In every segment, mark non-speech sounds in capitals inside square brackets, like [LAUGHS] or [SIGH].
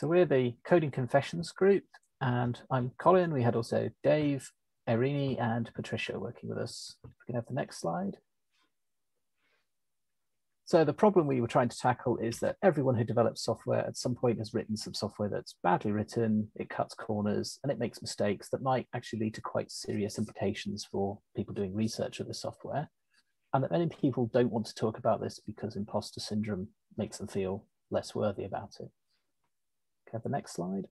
So we're the Coding Confessions group, and I'm Colin. We had also Dave, Irini, and Patricia working with us. We can have the next slide. So the problem we were trying to tackle is that everyone who develops software at some point has written some software that's badly written, it cuts corners, and it makes mistakes that might actually lead to quite serious implications for people doing research of the software. And that many people don't want to talk about this because imposter syndrome makes them feel less worthy about it. Okay, the next slide.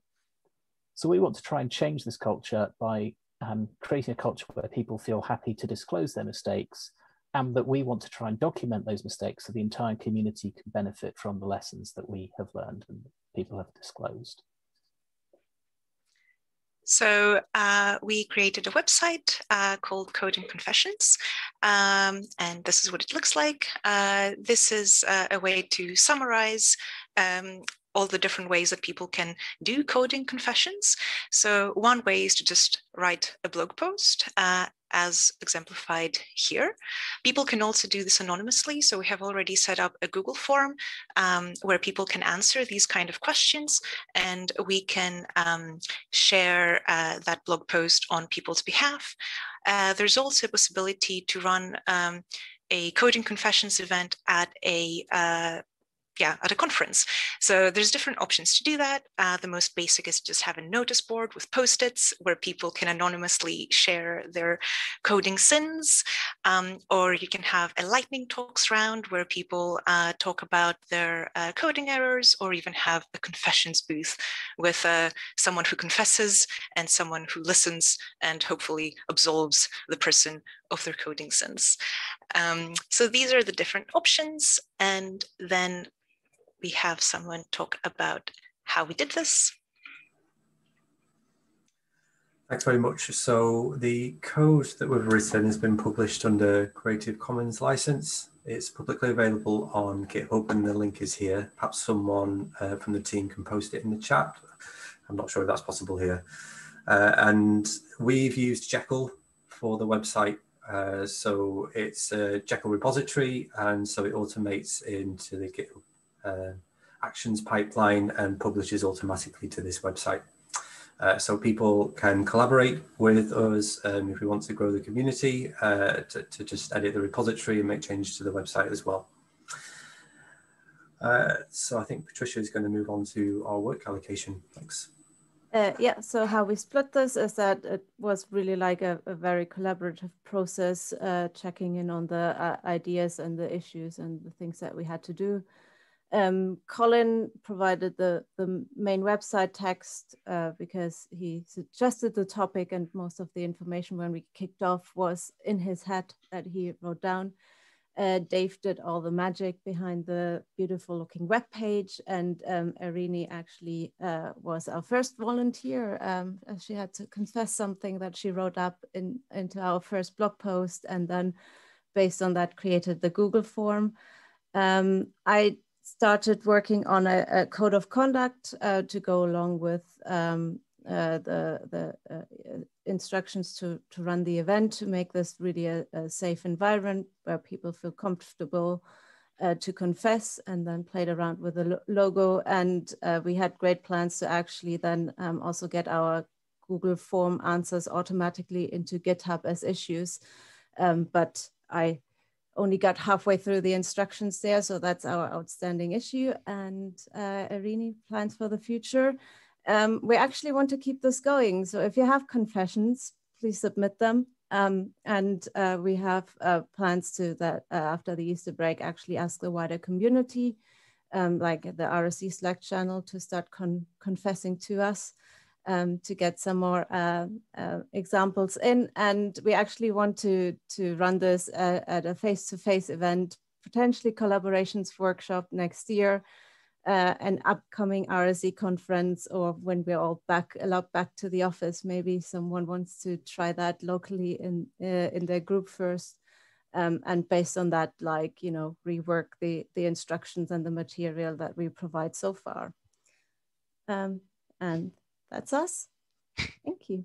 So we want to try and change this culture by um, creating a culture where people feel happy to disclose their mistakes and that we want to try and document those mistakes so the entire community can benefit from the lessons that we have learned and people have disclosed. So uh, we created a website uh, called and Confessions, um, and this is what it looks like. Uh, this is a way to summarize um, all the different ways that people can do coding confessions. So one way is to just write a blog post uh, as exemplified here. People can also do this anonymously. So we have already set up a Google form um, where people can answer these kind of questions and we can um, share uh, that blog post on people's behalf. Uh, there's also a possibility to run um, a coding confessions event at a uh, yeah, at a conference. So there's different options to do that. Uh, the most basic is just have a notice board with post-its where people can anonymously share their coding sins, um, or you can have a lightning talks round where people uh, talk about their uh, coding errors, or even have a confessions booth with uh, someone who confesses and someone who listens and hopefully absolves the person of their coding sense. Um, so these are the different options. And then we have someone talk about how we did this. Thanks very much. So the code that we've written has been published under Creative Commons license. It's publicly available on GitHub and the link is here. Perhaps someone uh, from the team can post it in the chat. I'm not sure if that's possible here. Uh, and we've used Jekyll for the website. Uh, so it's a Jekyll repository and so it automates into the GitHub uh, actions pipeline and publishes automatically to this website. Uh, so people can collaborate with us um, if we want to grow the community uh, to, to, just edit the repository and make changes to the website as well. Uh, so I think Patricia is going to move on to our work allocation. Thanks. Uh, yeah, so how we split this is that it was really like a, a very collaborative process, uh, checking in on the uh, ideas and the issues and the things that we had to do. Um, Colin provided the, the main website text uh, because he suggested the topic and most of the information when we kicked off was in his head that he wrote down. Uh, Dave did all the magic behind the beautiful looking web page and um, actually uh, was our first volunteer. Um, she had to confess something that she wrote up in, into our first blog post and then based on that created the Google form. Um, I started working on a, a code of conduct uh, to go along with um, uh, the, the uh, instructions to, to run the event to make this really a, a safe environment where people feel comfortable uh, to confess and then played around with the lo logo. And uh, we had great plans to actually then um, also get our Google form answers automatically into GitHub as issues. Um, but I only got halfway through the instructions there. So that's our outstanding issue. And uh, Irini plans for the future. Um, we actually want to keep this going. So if you have confessions, please submit them. Um, and uh, we have uh, plans to that uh, after the Easter break, actually ask the wider community, um, like the RSE Slack channel to start con confessing to us um, to get some more uh, uh, examples in. And we actually want to, to run this uh, at a face-to-face -face event, potentially collaborations workshop next year, uh, an upcoming RSE conference, or when we're all back, allowed back to the office, maybe someone wants to try that locally in, uh, in their group first. Um, and based on that, like, you know, rework the, the instructions and the material that we provide so far. Um, and that's us. [LAUGHS] Thank you.